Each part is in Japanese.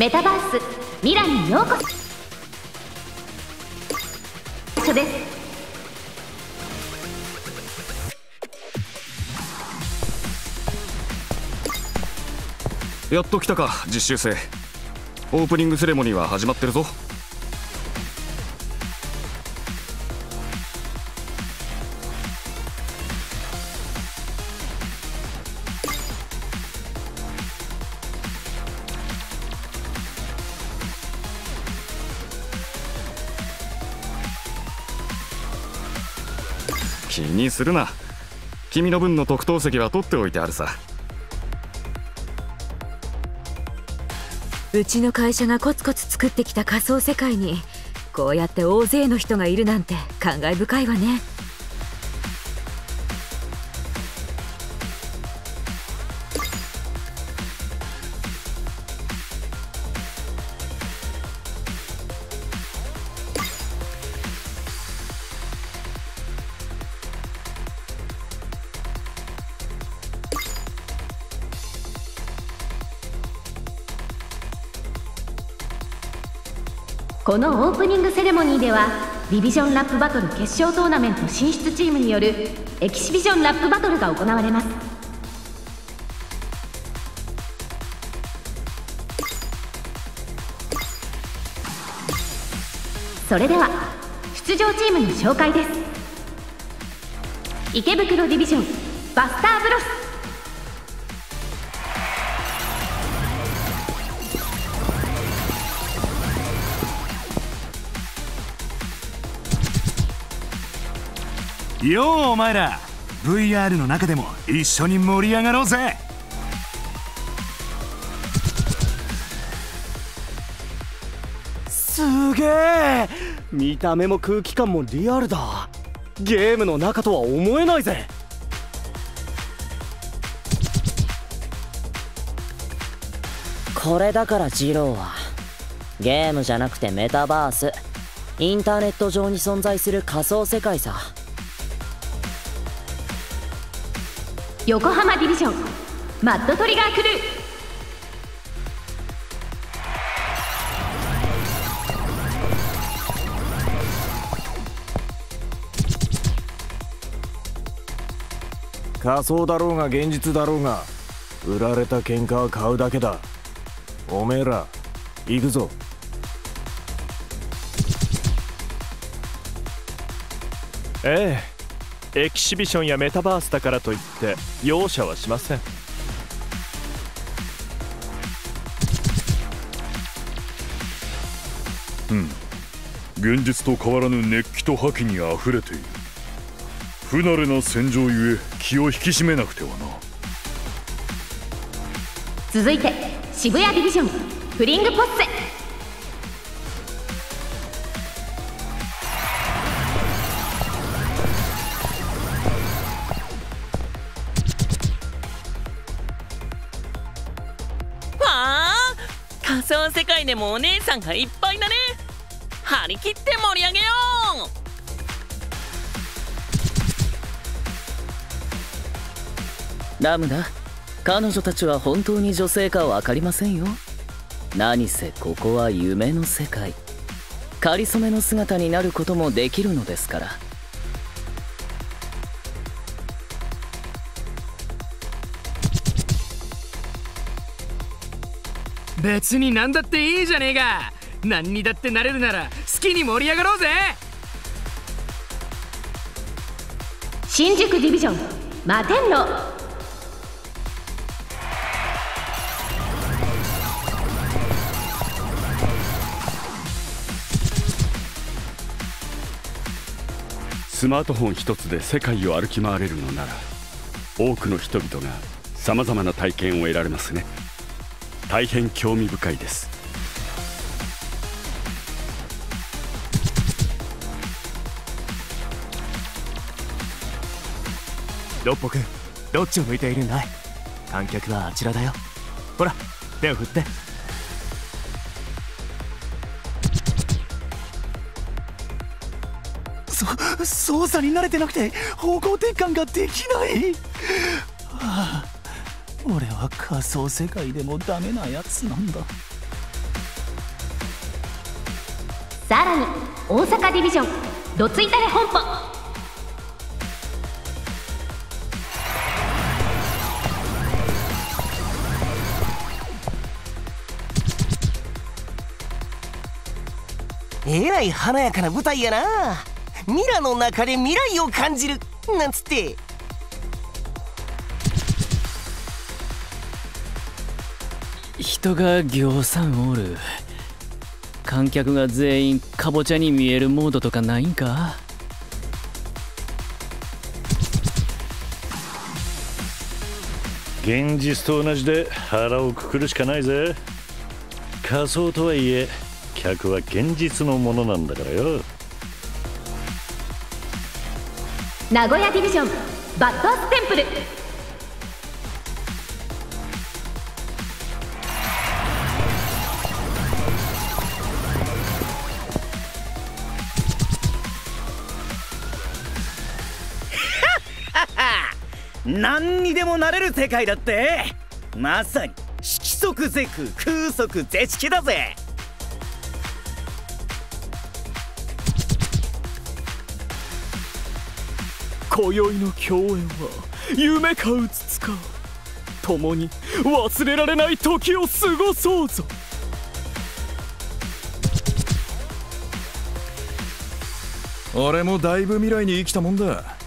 メタバースミラにようこそ。所ですやっと来たか実習生。オープニングセレモニーは始まってるぞ。にするな。君の分の特等席は取っておいてあるさ。うちの会社がコツコツ作ってきた仮想世界にこうやって大勢の人がいるなんて感慨深いわね。このオープニングセレモニーではディビジョンラップバトル決勝トーナメント進出チームによるエキシビジョンラップバトルが行われます。それでは出場チームの紹介です。池袋ディビジョンバスターブロス。ようお前ら。VR の中でも一緒に盛り上がろうぜ。すげえ見た目も空気感もリアルだ。ゲームの中とは思えないぜ。これだからジローはゲームじゃなくてメタバースインターネット上に存在する仮想世界さ。横浜ディビジョンマッドトリガークルー。仮想だろうが現実だろうが売られた喧嘩は買うだけだ。おめえら行くぞ。ええ。エキシビションやメタバースだからといって容赦はしません。うん。現実と変わらぬ熱気と覇気にあふれている。不慣れな戦場ゆえ気を引き締めなくてはな。続いて渋谷ディビジョンフリングポッセ仮想世界でもお姉さんがいっぱいだね。張り切って盛り上げよう。ラムダ彼女たちは本当に女性か分かりませんよ。何せここは夢の世界。かりそめの姿になることもできるのですから。別に何だっていいじゃねえか。何にだってなれるなら好きに盛り上がろうぜ。新宿ディビジョン摩天楼スマートフォン一つで世界を歩き回れるのなら多くの人々がさまざまな体験を得られますね大変興味深いです。ロッポ君どっちを向いているんだい？観客はあちらだよ。ほら手を振って。そ操作に慣れてなくて方向転換ができない、はあ、俺は仮想世界でもダメなやつなんだ。さらに大阪ディビジョンどついたれ本舗。えらい華やかな舞台やな。ミラの中で未来を感じる。なんつって人がぎょうさんおる。観客が全員かぼちゃに見えるモードとかないんか？現実と同じで腹をくくるしかないぜ。仮想とはいえ客は現実のものなんだからよ。名古屋ディビジョンバッドアステンプル何にでもなれる世界だって。まさに色即是空空即是色だぜ。今宵の共演は夢かうつつか共に忘れられない時を過ごそうぞ。俺もだいぶ未来に生きたもんだ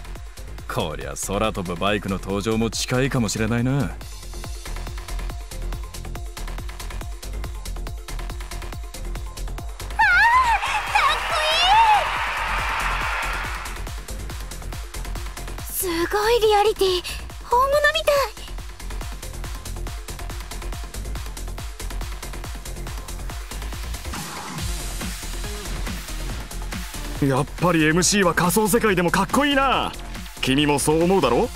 こりゃ空飛ぶバイクの登場も近いかもしれないな。すごいリアリティ。本物みたい。やっぱり MC は仮想世界でもかっこいいな君もそう思うだろう？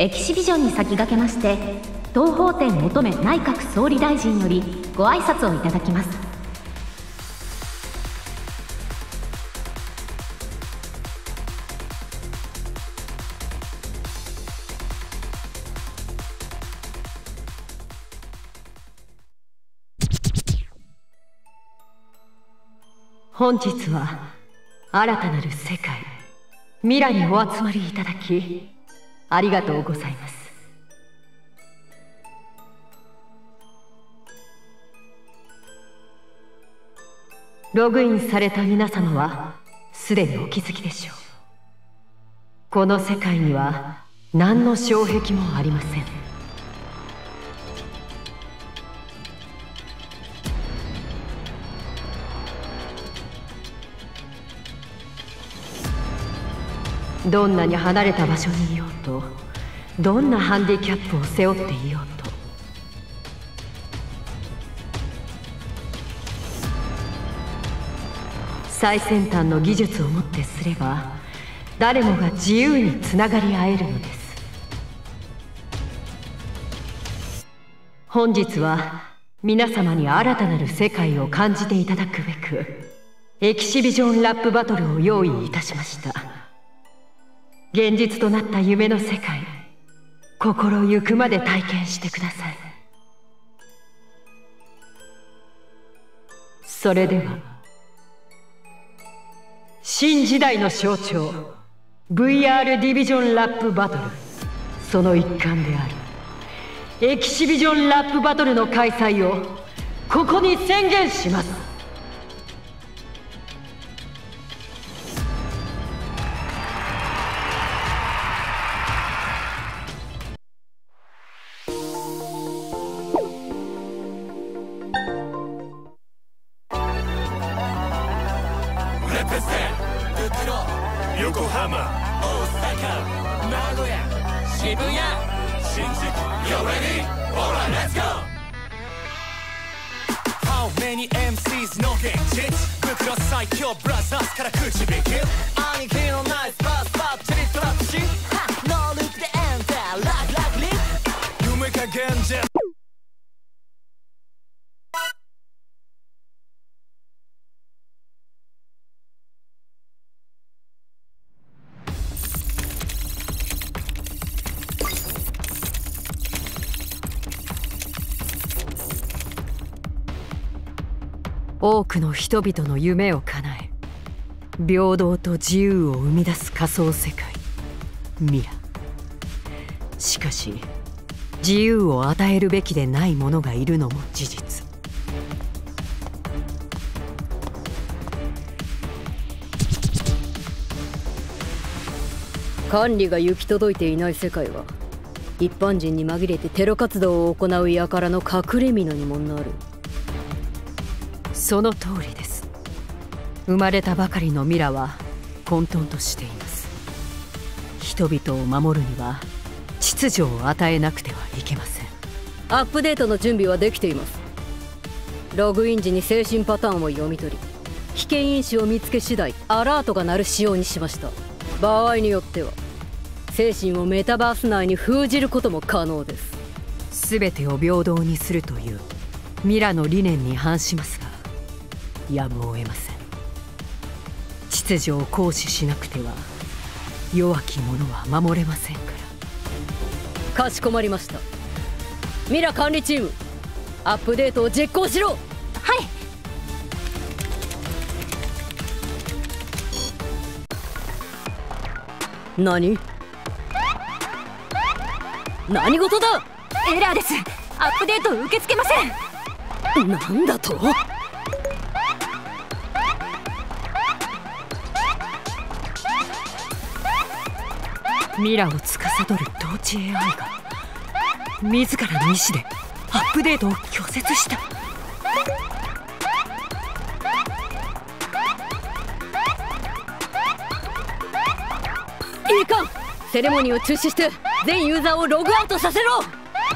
エキシビジョンに先駆けまして東方展求め内閣総理大臣よりご挨拶をいただきます。本日は新たなる世界未来にお集まりいただきありがとうございます。ログインされた皆様はすでにお気づきでしょう。この世界には何の障壁もありません。どんなに離れた場所にいようとどんなハンディキャップを背負っていようと。最先端の技術をもってすれば誰もが自由につながり合えるのです。本日は皆様に新たなる世界を感じていただくべくエキシビジョンラップバトルを用意いたしました。現実となった夢の世界心ゆくまで体験してください。それでは新時代の象徴 VR ディビジョンラップバトルその一環である。エキシビジョンラップバトルの開催をここに宣言します。くの人々の夢を叶え平等と自由を生み出す仮想世界。ミラしかし自由を与えるべきでない者がいるのも事実。管理が行き届いていない世界は一般人に紛れてテロ活動を行う輩の隠れ蓑にもなる。その通りです。生まれたばかりのミラは混沌としています。人々を守るには秩序を与えなくてはいけません。アップデートの準備はできています。ログイン時に精神パターンを読み取り危険因子を見つけ次第アラートが鳴る仕様にしました。場合によっては精神をメタバース内に封じることも可能です。全てを平等にするというミラの理念に反しますがやむを得ません。秩序を行使しなくては弱き者は守れませんから。かしこまりました。ミラ管理チームアップデートを実行しろ。はい。何？何事だ？エラーです。アップデートを受け付けません。なんだと？ミラを司る統治 AI が自らの意志でアップデートを拒絶した。いか。んセレモニーを中止して全ユーザーをログアウトさせろ。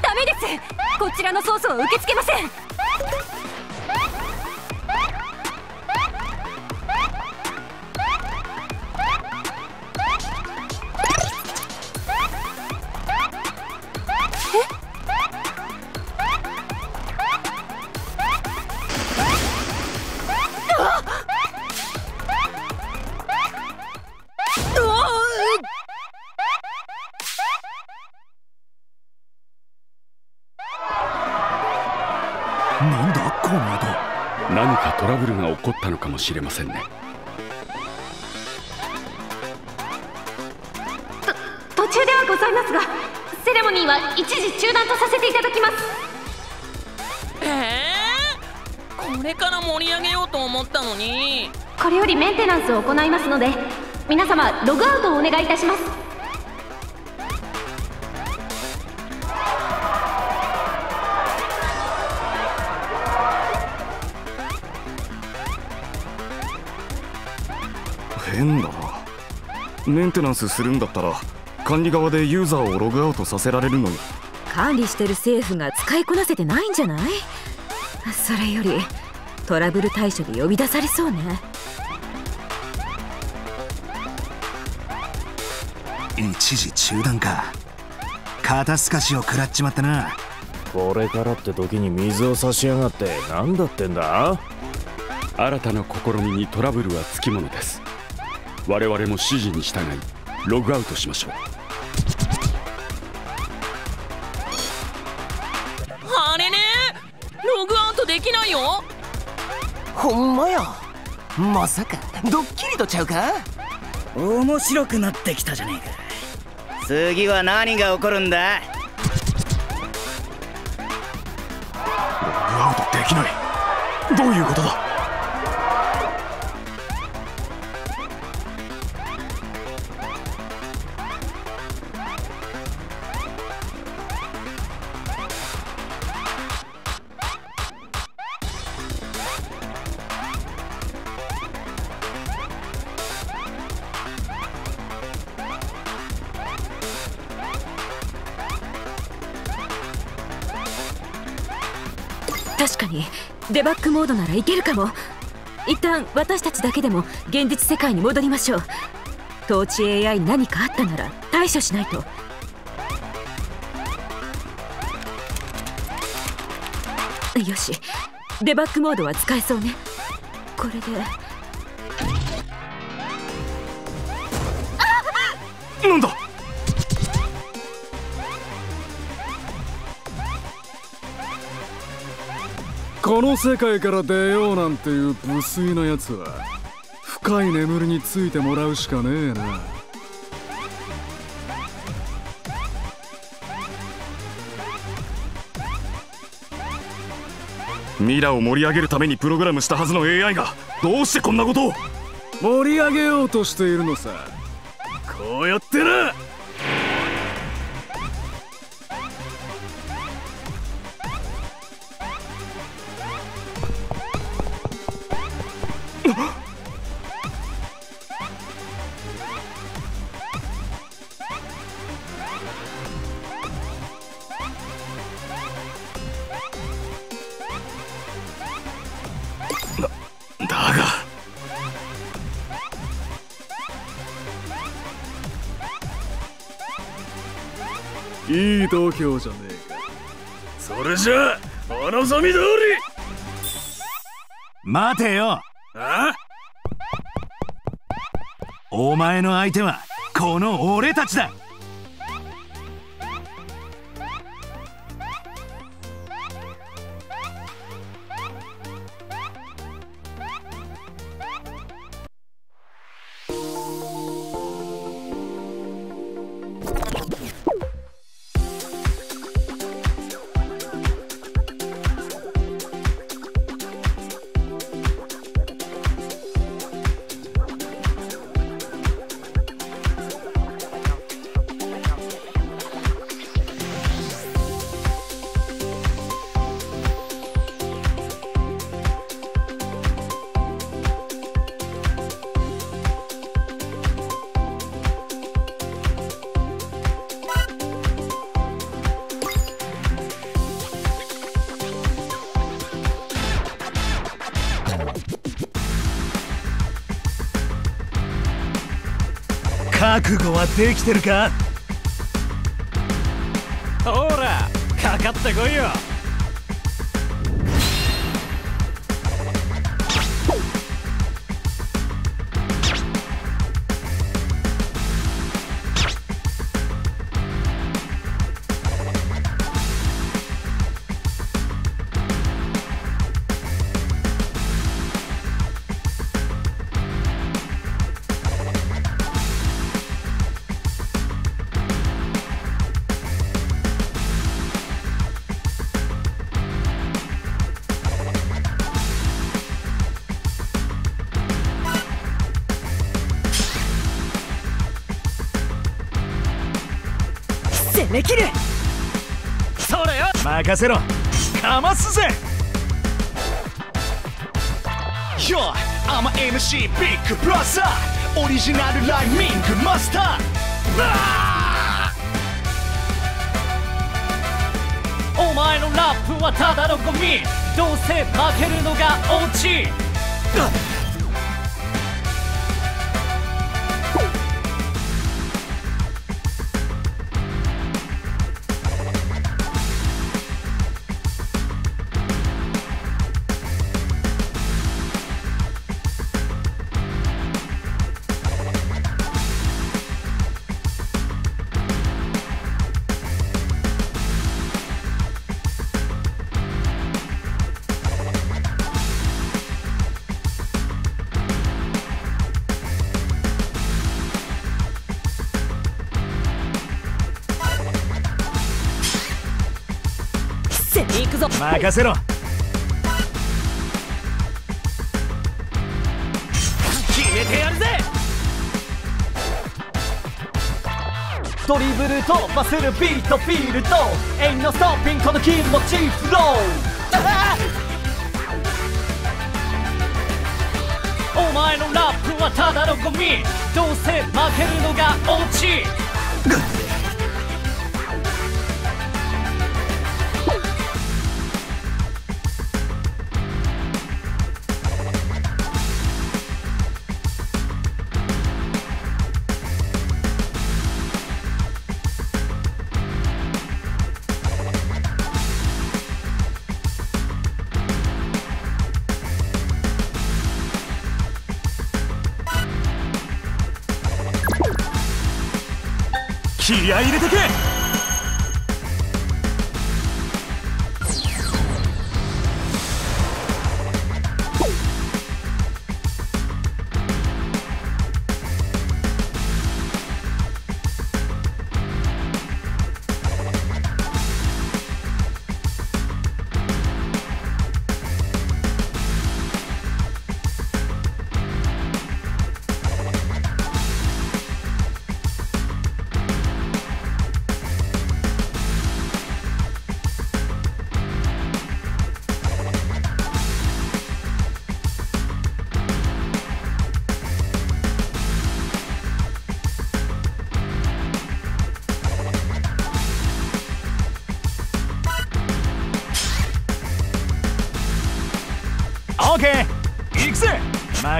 ダメです。こちらの操作を受け付けません。ったのかもしれませんね。途中ではございますがセレモニーは一時中断とさせていただきます。えー、これから盛り上げようと思ったのに。これよりメンテナンスを行いますので皆様ログアウトをお願いいたしますメンテナンスするんだったら管理側でユーザーをログアウトさせられるのに管理してる政府が使いこなせてないんじゃない？それよりトラブル対処で呼び出されそうね。一時中断か。肩透かしを食らっちまったな。これからって時に水を差しやがって何だってんだ？新たな試みにトラブルはつきものです我々も指示に従いログアウトしましょう。あれねログアウトできないよ。ほんまや。まさかドッキリとちゃうか？面白くなってきたじゃねえか。次は何が起こるんだ？ログアウトできない。どういうことだ？モードならいけるかも。一旦私たちだけでも現実世界に戻りましょう。統治 AI に何かあったなら対処しないと。よし。デバッグモードは使えそうね。これで。なんだ？この世界から出ようなんていう無粋なやつは深い眠りについてもらうしかねえな。ミラを盛り上げるためにプログラムしたはずの AI がどうしてこんなことを？盛り上げようとしているのさ。こうやってな待てよ。あお前の相手はこの俺たちだ覚悟はできてるか？ほらかかってこいよ。任せろ。かますぜ。Yo, I'm a MC Big Brother. オリジナルライミングマスターお前のラップはただのゴミ。どうせ負けるのがオチ。任せろ。決めてやるぜ。ドリブル突破するビートフィールド。Ain't no stopping この気持ちフロー。お前のラップはただのゴミ。どうせ負けるのがオチ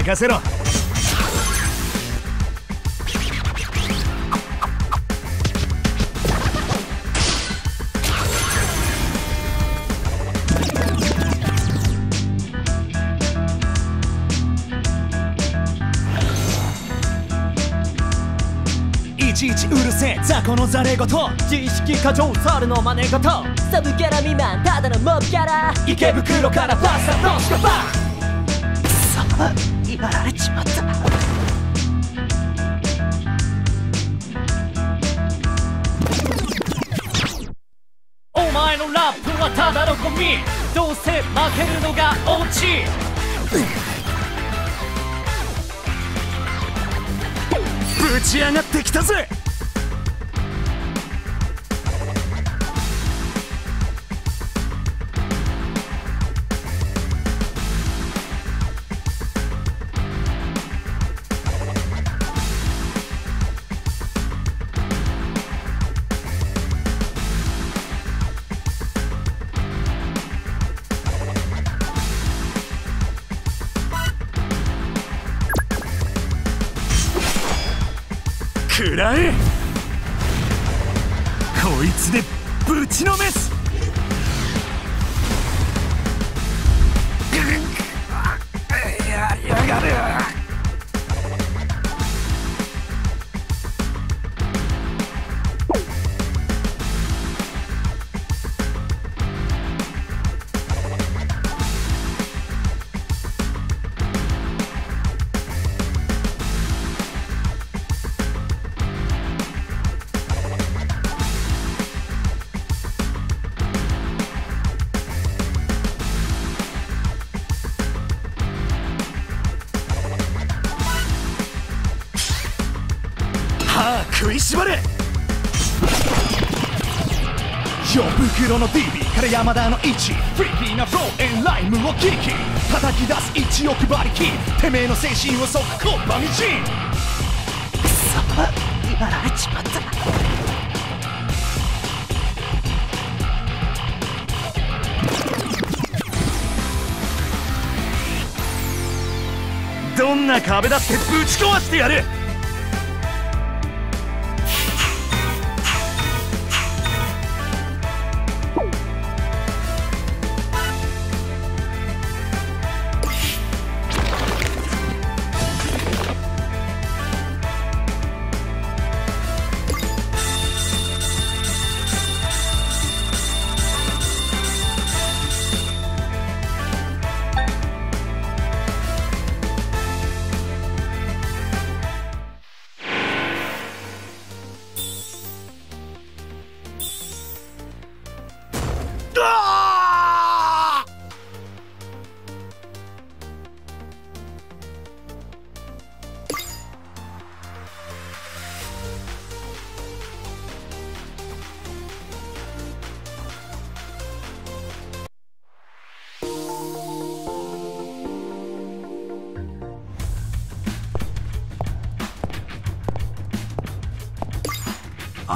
任せろ。いちいちうるせえ雑魚のざれ言自意識過剰猿の真似事。サブキャラ未満ただのモブキャラ。池袋からバスタのしかばくそやられちまった。お前のラップはただのゴミ。どうせ負けるのがオチ。ぶち上がってきたぜ1フリーキーなフローエンライムをキーキー叩き出す1億馬力てめえの精神を即コッパミジ。ンくそやられちまったどんな壁だってぶち壊してやる。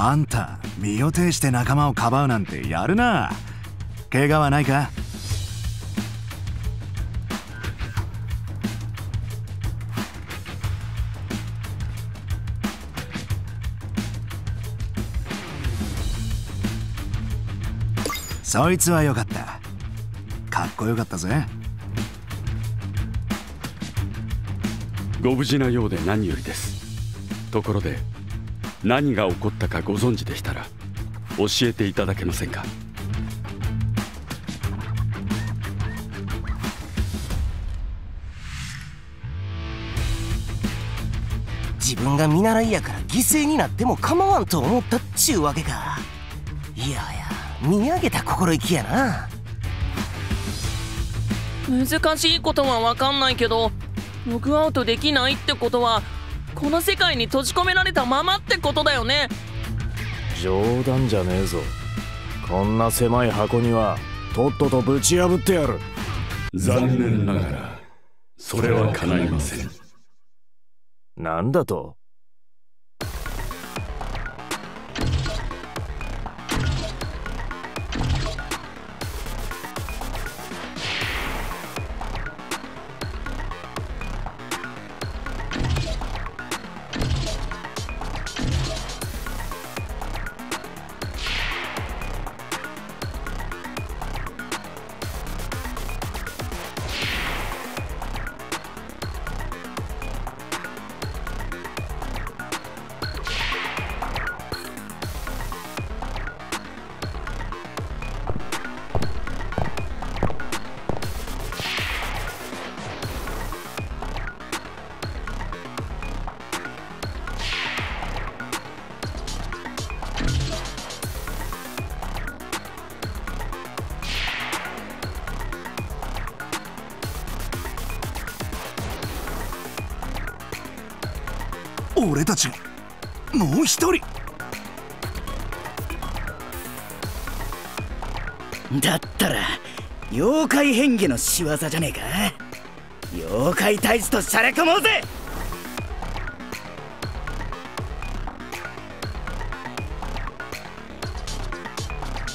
あんた身を挺して仲間をかばうなんてやるな。怪我はないか？そいつはよかった。かっこよかったぜ。ご無事なようで何よりです。ところで何が起こったかご存知でしたら教えていただけませんか？自分が見習いやから犠牲になっても構わんと思ったっちゅうわけか。いやいや見上げた心意気やな。難しいことは分かんないけどログアウトできないってことはこの世界に閉じ込められたままってことだよね。冗談じゃねえぞ。こんな狭い箱にはとっととぶち破ってやる。残念ながらそれは叶いません。なんだと？俺たちもう一人。だったら妖怪変化の仕業じゃねえか。妖怪退治としゃれ込もうぜ！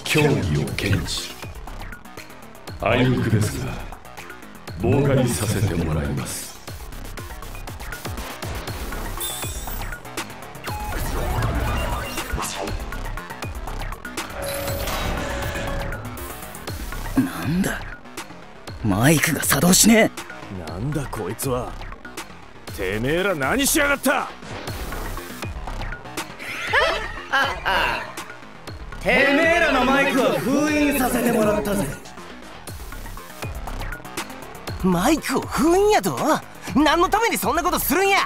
競技を検知あいにくですが妨害させてもらいますイクが作動しねえ。なんだこいつは。てめえら何しやがった。てめえらのマイクは封印させてもらったぜ。マイクを封印やと？何のためにそんなことするんや？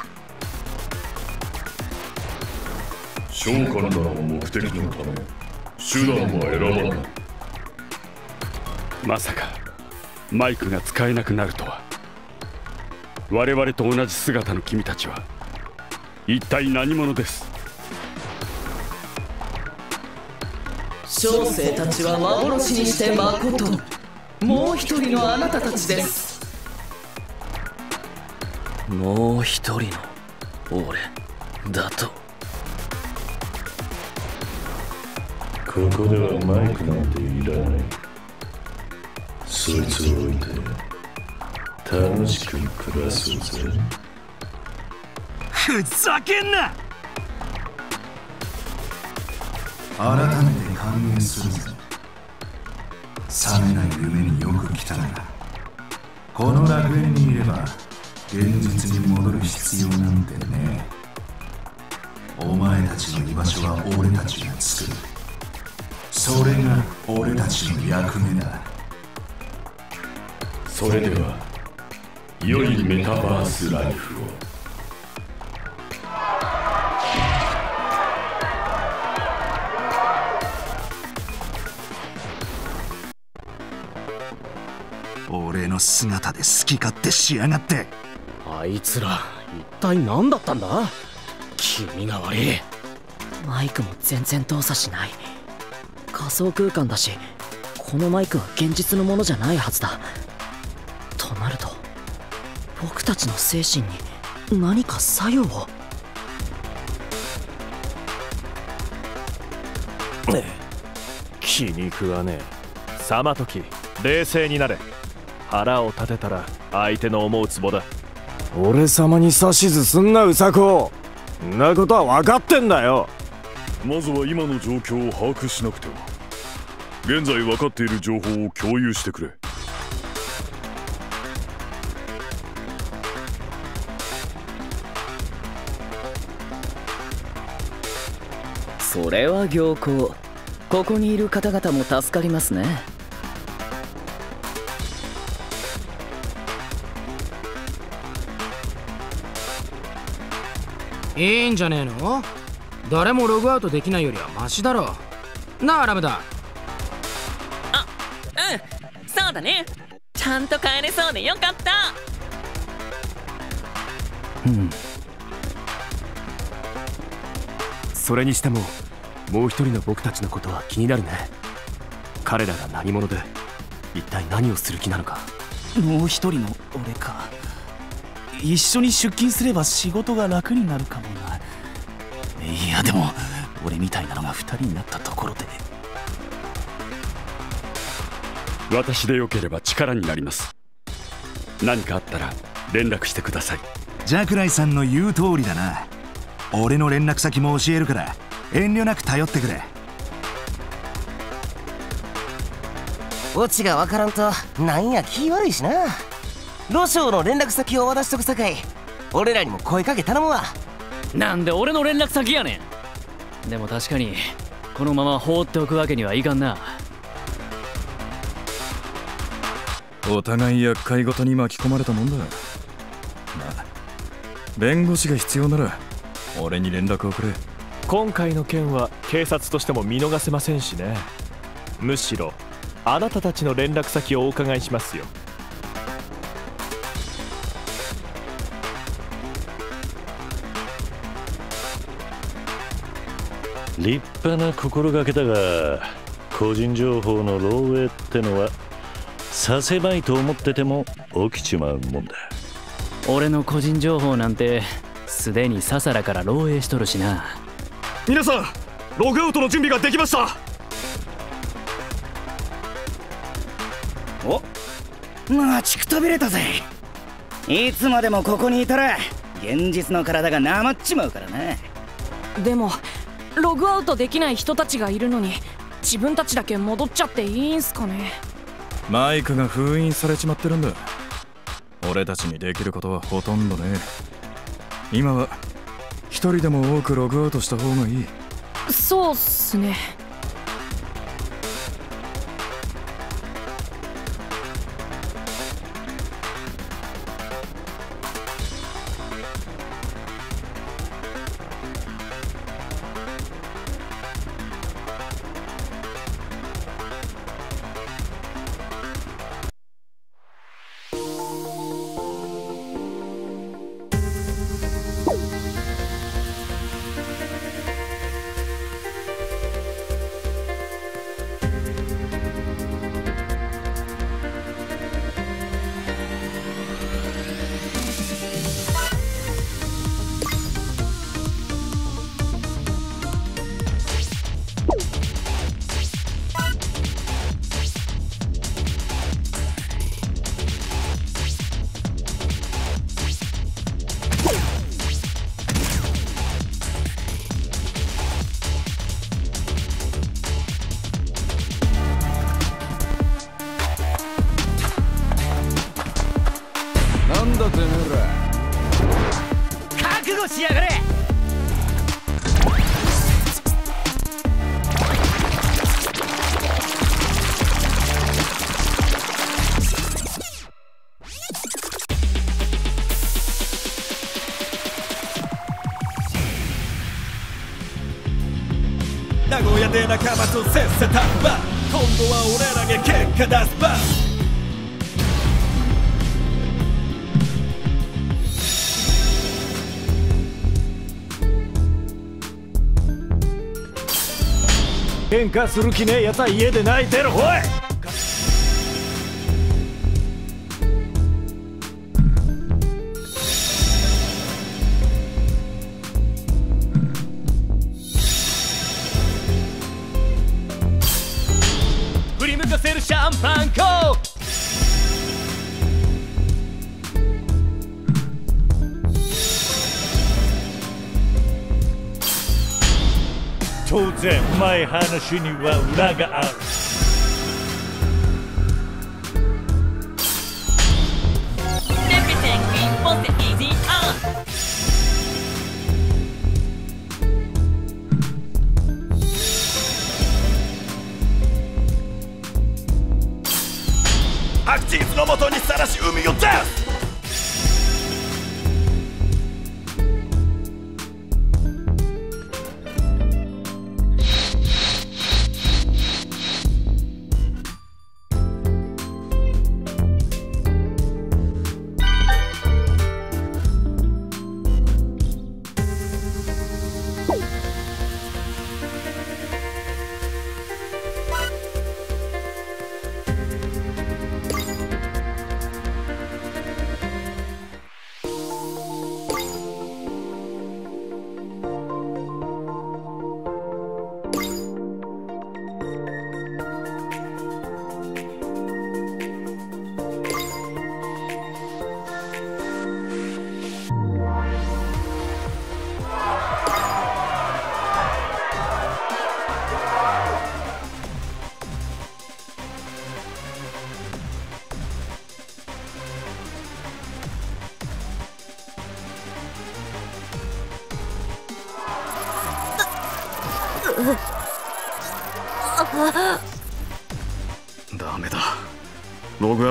召喚など目的のため手段は選ばない。まさかマイクが使えなくなるとは。我々と同じ姿の君たちは一体何者です？小生たちは幻にしてまこと。もう一人のあなたたちです。もう一人の俺だと。ここではマイクなんていらないそいつを置いて楽しく暮らそうぜふざけんな改めて歓迎するぜ覚めない夢によく来たなこの楽園にいれば現実に戻る必要なんてねお前たちの居場所は俺たちが作る。それが俺たちの役目だ。それでは良いメタバースライフを。俺の姿で好き勝手しやがって。あいつら一体何だったんだ？気味が悪い。マイクも全然動作しない。仮想空間だしこのマイクは現実のものじゃないはずだ僕たちの精神に何か作用を？気に食わねえ。さまとき冷静になれ。腹を立てたら相手の思うツボだ。俺様に指図すんなうさこ。んなことは分かってんだよ。まずは今の状況を把握しなくては。現在分かっている情報を共有してくれそれは良好。ここにいる方々も助かりますね。いいんじゃねえの？誰もログアウトできないよりはマシだろ。なあラムダ。うん。そうだね。ちゃんと帰れそうでよかった。うん。それにしてももう一人の僕たちのことは気になるね。彼らが何者で一体何をする気なのか。もう一人の俺か。一緒に出勤すれば仕事が楽になるかもな。いやでも俺みたいなのが二人になったところで。私でよければ力になります。何かあったら連絡してください。ジャクライさんの言う通りだな。俺の連絡先も教えるから遠慮なく頼ってくれ。オチがわからんとなんや気悪いしな。ロショウの連絡先を渡しとくさかい。俺らにも声かけ頼むわ。なんで俺の連絡先やねん。でも確かにこのまま放っておくわけにはいかんな。お互い厄介ごとに巻き込まれたもんだ。まあ弁護士が必要なら俺に連絡をくれ今回の件は警察としても見逃せませんしね。むしろあなたたちの連絡先をお伺いしますよ。立派な心がけだが個人情報の漏洩ってのはさせまいと思ってても起きちまうもんだ。俺の個人情報なんてすでにササラから漏洩しとるしな皆さんログアウトの準備ができました。お？待ちくたびれたぜ。いつまでもここにいたら現実の体がなまっちまうからな。でもログアウトできない人たちがいるのに自分たちだけ戻っちゃっていいんすかね？マイクが封印されちまってるんだ。俺たちにできることはほとんどね。今は一人でも多くログアウトした方がいい。そうっすね。と切磋琢磨。今度は俺らが結果出す番喧嘩する気ねえやつは家で泣いてる。おい！るシャンパンコー当然前話には裏がある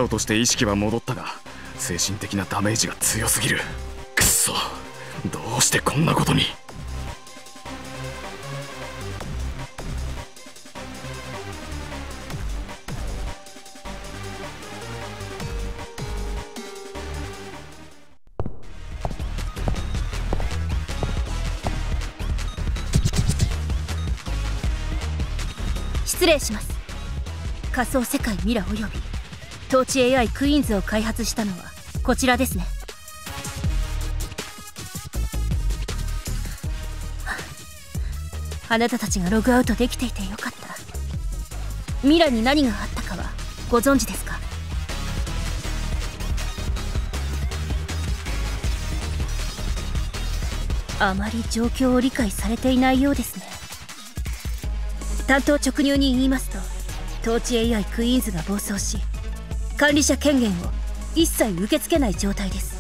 ログアウトして意識は戻ったが精神的なダメージが強すぎる。くっそ。どうしてこんなことに。失礼します。仮想世界ミラおよび。統治 AI クイーンズを開発したのはこちらですね。あなたたちがログアウトできていてよかった。ミラに何があったかはご存知ですか？あまり状況を理解されていないようですね。担当直入に言いますと統治 AI クイーンズが暴走し管理者権限を一切受け付けない状態です。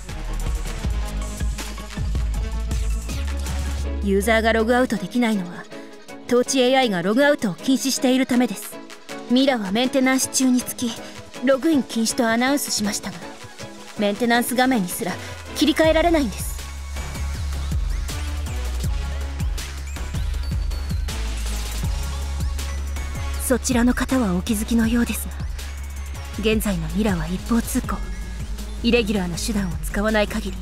ユーザーがログアウトできないのは統治 AI がログアウトを禁止しているためです。ミラはメンテナンス中につきログイン禁止とアナウンスしましたがメンテナンス画面にすら切り替えられないんです。そちらの方はお気づきのようですが現在のミラは一方通行。イレギュラーな手段を使わない限り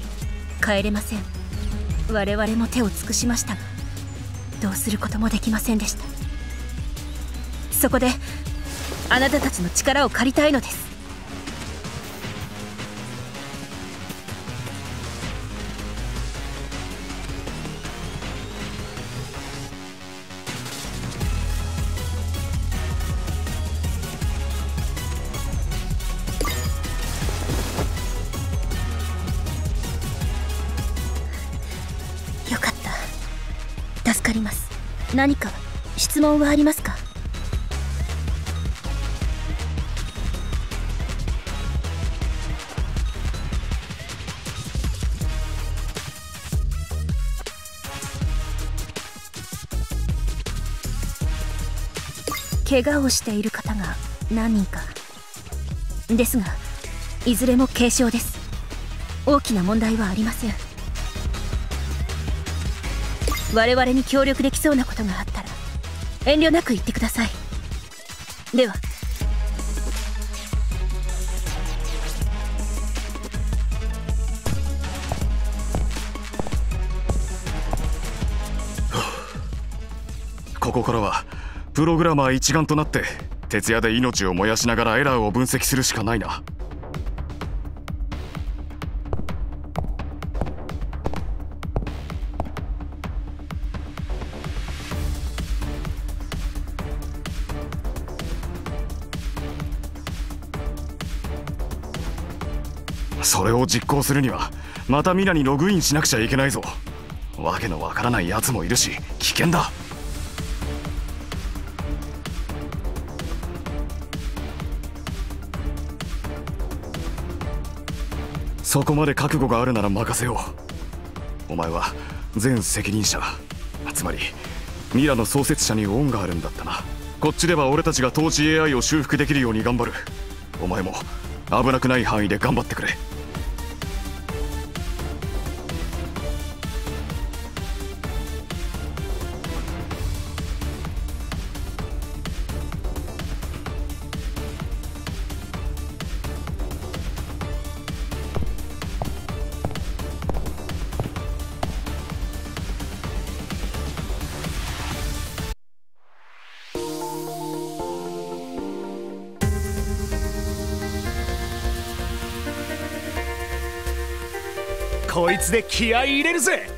帰れません。我々も手を尽くしましたがどうすることもできませんでした。そこであなたたちの力を借りたいのです。何か質問はありますか？怪我をしている方が何人か。ですがいずれも軽傷です。大きな問題はありません。我々に協力できそうなことがあったら遠慮なく言ってください。では。ここからはプログラマー一丸となって徹夜で命を燃やしながらエラーを分析するしかないな。それを実行するにはまたミラにログインしなくちゃいけないぞ。わけのわからない奴もいるし危険だ。そこまで覚悟があるなら任せよう。お前は全責任者つまりミラの創設者に恩があるんだったな。こっちでは俺たちが統治 AI を修復できるように頑張る。お前も危なくない範囲で頑張ってくれ。で気合い入れるぜ。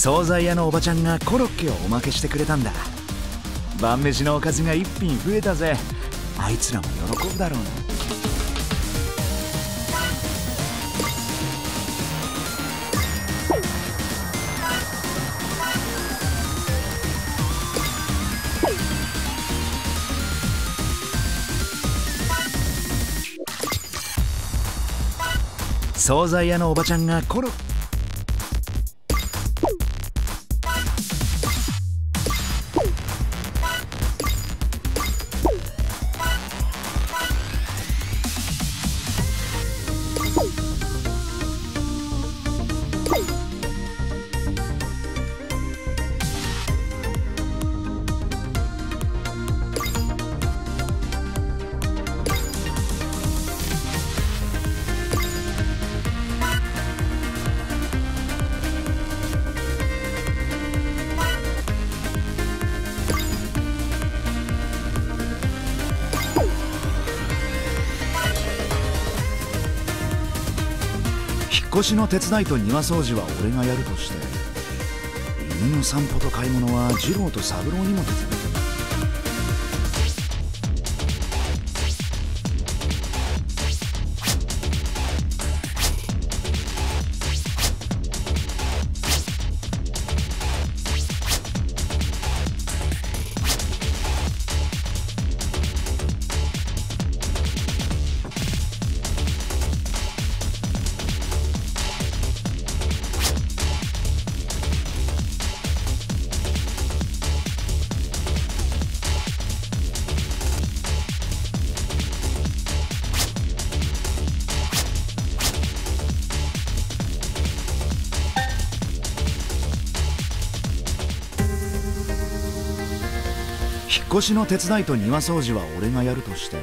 惣菜屋のおばちゃんがコロッケをおまけしてくれたんだ。晩飯のおかずが一品増えたぜ。あいつらも喜ぶだろうな。惣菜屋のおばちゃんがコロッケ越しの手伝いと庭掃除は俺がやるとして犬の散歩と買い物は二郎と三郎にも手伝っ越しの手伝いと庭掃除は俺がやるとして。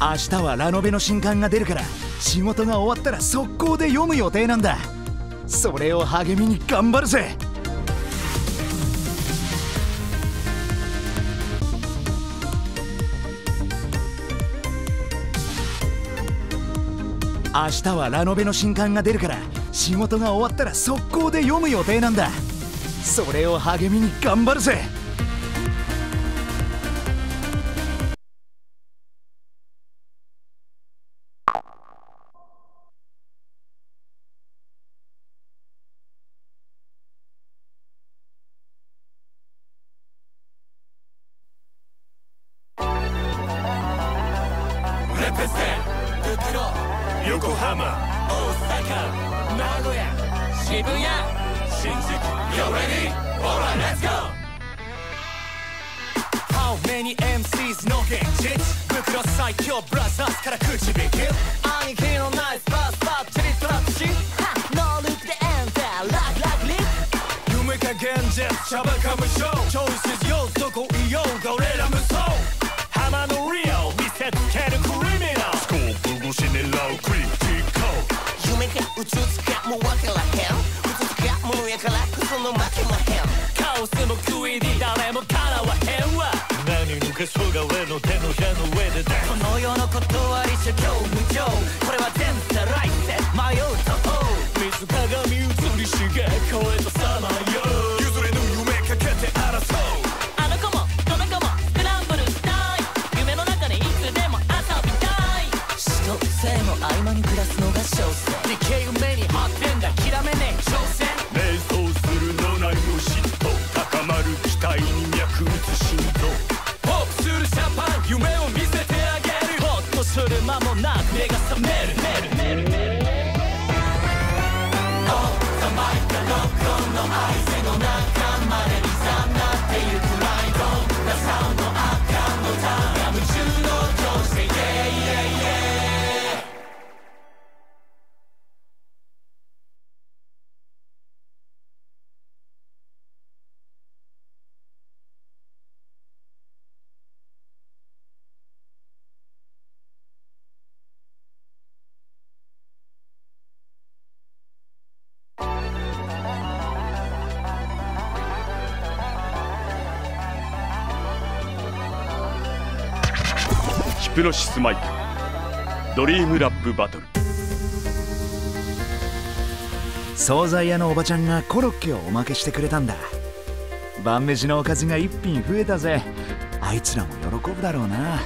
明日はラノベの新刊が出るから仕事が終わったら速攻で読む予定なんだ。それを励みに頑張るぜ。明日はラノベの新刊が出るから仕事が終わったら速攻で読む予定なんだ。それを励みに頑張るぜ。のの上でこの世の断り今日無常。これは全世来で迷うとこ鏡映りし超えたプノシスマイクドリームラップバトル。惣菜屋のおばちゃんがコロッケをおまけしてくれたんだ。晩飯のおかずが一品増えたぜ。あいつらも喜ぶだろうな。